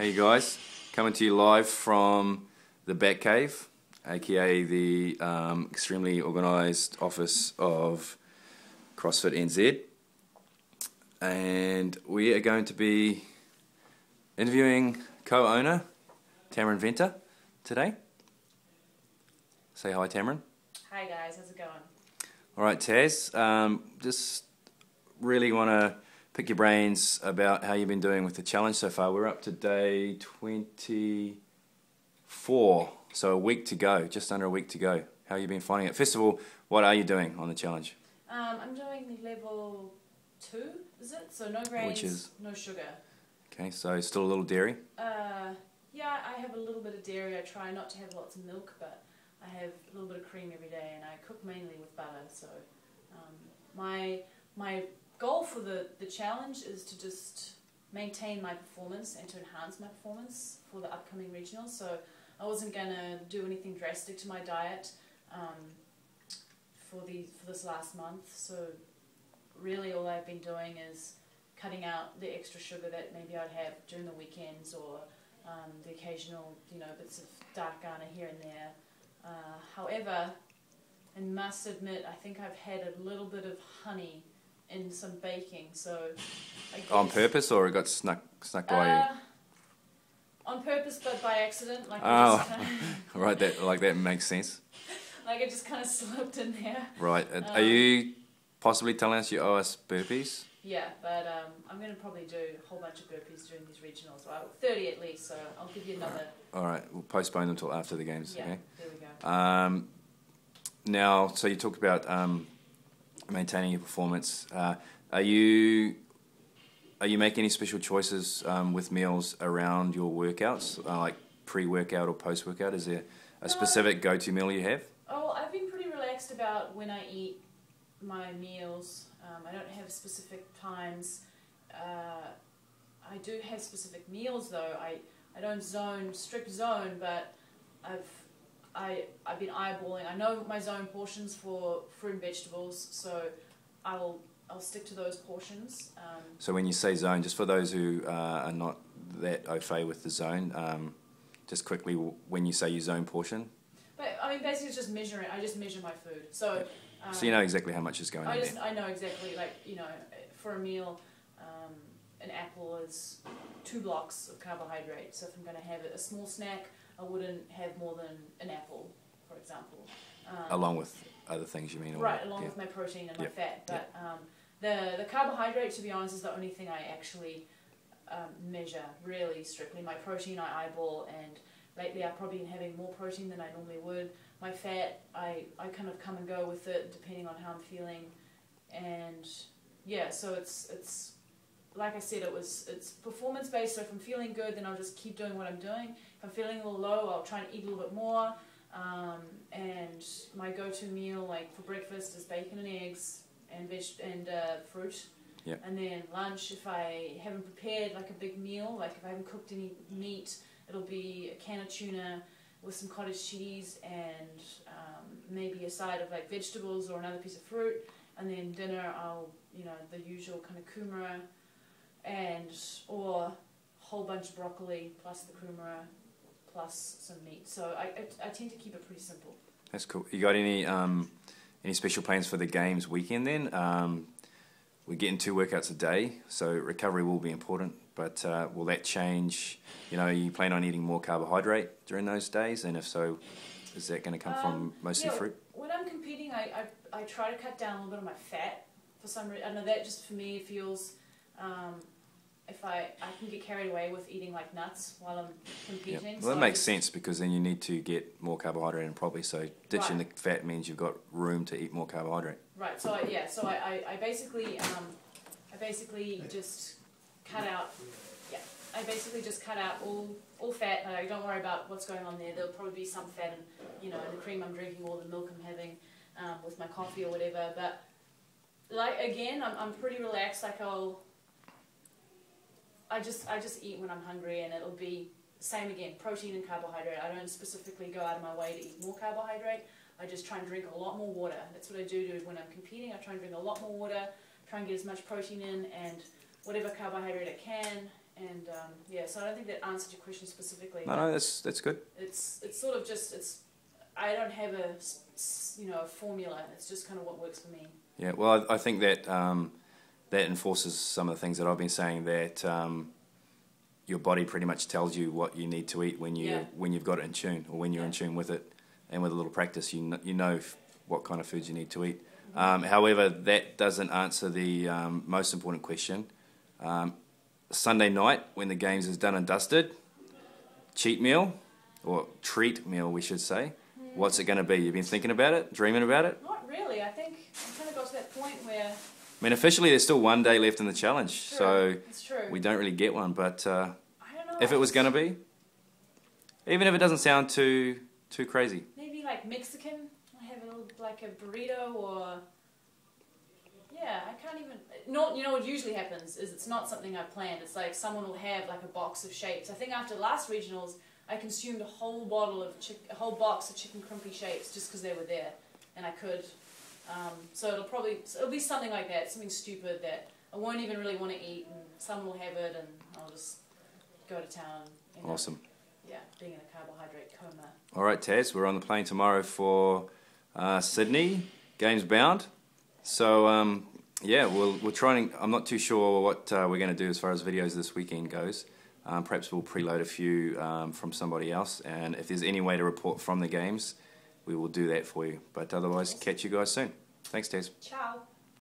Hey guys, coming to you live from the Bat Cave, aka the um, extremely organised office of CrossFit NZ, and we are going to be interviewing co-owner Tamron Venter today. Say hi, Tamron. Hi guys, how's it going? All right, Taz. Um, just really want to pick your brains about how you've been doing with the challenge so far. We're up to day 24, so a week to go, just under a week to go. How have you been finding it? First of all, what are you doing on the challenge? Um, I'm doing level two, is it? So no grains, is? no sugar. Okay, so still a little dairy. Uh, yeah, I have a little bit of dairy. I try not to have lots of milk, but I have a little bit of cream every day, and I cook mainly with butter. So um, my my goal for the, the challenge is to just maintain my performance and to enhance my performance for the upcoming regionals. So I wasn't gonna do anything drastic to my diet um, for the for this last month. So really, all I've been doing is cutting out the extra sugar that maybe I'd have during the weekends or um, the occasional, you know, bits of dark garner here and there. Uh, however, I must admit, I think I've had a little bit of honey in some baking, so I guess, On purpose, or it got snuck snuck by you? Uh, on purpose, but by accident. Like Oh. Right, that like that makes sense. like it just kind of slipped in there. Right, Uh, are Um, you possibly telling us you owe us burpees? Yeah, but um, I'm going to probably do a whole bunch of burpees during these regionals. Well, 30 at least, so I'll give you another. All right, we'll postpone them until after the games. Yeah, Okay. there we go. Um, now, so you talked about um, maintaining your performance. Uh, are you are you making any special choices um, with meals around your workouts, uh, like pre-workout or post-workout? Is there a specific go-to meal you have? Oh, I've been pretty relaxed about when I eat my meals. Um, I don't have specific times. Uh, I do have specific meals though. I, I don't zone strict zone, but I've I I've been eyeballing. I know my zone portions for fruit and vegetables, so I'll I'll stick to those portions. Um, So when you say zone, just for those who uh, are not that au fait with the zone, um, just quickly, when you say you zone portion, but I mean, basically, it's just measuring. I just measure my food. So. Um, so you know exactly how much is going I in just there. I know exactly like you know for a meal, um, an apple is two blocks of carbohydrate. So if I'm going to have a small snack, I wouldn't have more than an apple, for example. Um, Along with other things, you mean? right, along yeah. with my protein and Yep, my fat. But um, the the carbohydrate, to be honest, is the only thing I actually um, measure really strictly. My protein I eyeball, and lately I've probably been having more protein than I normally would. My fat, I, I kind of come and go with it depending on how I'm feeling, and yeah, so it's it's like I said, it was it's performance based. So if I'm feeling good, then I'll just keep doing what I'm doing. If I'm feeling a little low, I'll try and eat a little bit more. Um, and my go-to meal, like for breakfast, is bacon and eggs and veg and uh, fruit. Yeah. And then lunch, if I haven't prepared like a big meal, like if I haven't cooked any meat, it'll be a can of tuna with some cottage cheese and um, maybe a side of like vegetables or another piece of fruit. And then dinner, I'll you know the usual kind of kumara and or a whole bunch of broccoli plus the kumara plus some meat. So I, I, I tend to keep it pretty simple. That's cool. You got any um, any special plans for the games weekend then? Um, we're getting two workouts a day, so recovery will be important. But uh, will that change? You know, you plan on eating more carbohydrate during those days, and if so, is that going to come from Um, mostly yeah, fruit? When I'm competing, I, I, I try to cut down a little bit of my fat for some reason. I know that just for me feels um, if I I can get carried away with eating like nuts while I'm competing. Well, so that I makes sense because then you need to get more carbohydrate in probably. So ditching Right. the fat means you've got room to eat more carbohydrate. Right. So I, yeah. So I, I, I basically um, I basically just cut out. Yeah. I basically just cut out all all fat. Like, don't worry about what's going on there. There'll probably be some fat in you know in the cream I'm drinking or the milk I'm having um, with my coffee or whatever. But like again, I'm I'm pretty relaxed. Like I'll. I just I just eat when I'm hungry, and it'll be same again. Protein and carbohydrate. I don't specifically go out of my way to eat more carbohydrate. I just try and drink a lot more water. That's what I do to when I'm competing. I try and drink a lot more water, try and get as much protein in, and whatever carbohydrate I can. And um, yeah, yeah, so I don't think that answered your question specifically. No, no, that's that's good. It's it's sort of just it's. I don't have a you know a formula. It's just kind of what works for me. Yeah, well, I, I think that um, that enforces some of the things that I've been saying. That um, your body pretty much tells you what you need to eat when you Yeah. when you've got it in tune, or when you're in tune with it, and with a little practice, you kn- you know f- what kind of foods you need to eat. Um, however, that doesn't answer the um, most important question. Um, Sunday night, when the games is done and dusted, cheat meal or treat meal, we should say. What's it going to be? You've been thinking about it, dreaming about it. Not really. I think I kind of got to that point where. I mean, officially, there's still one day left in the challenge, so true. we don't really get one. But uh, I don't know. if it was going to be, even if it doesn't sound too too crazy, maybe like Mexican. I have a little like a burrito or. Yeah, I can't even. Not you know what usually happens is it's not something I planned. It's like someone will have like a box of shapes. I think after last regionals, I consumed a whole bottle of a whole box of chicken crimpy shapes just because they were there, and I could. Um, so it'll probably it'll be something like that, something stupid that I won't even really want to eat, and someone will have it, and I'll just go to town. And awesome. yeah, being in a carbohydrate coma. All right, Taz, we're on the plane tomorrow for uh, Sydney Games Bound. So um, yeah, we'll we're trying. I'm not too sure what uh, we're going to do as far as videos this weekend goes. Um, perhaps we'll preload a few um, from somebody else, and if there's any way to report from the games, we will do that for you. But otherwise, catch you guys soon. Thanks, Taz. Ciao.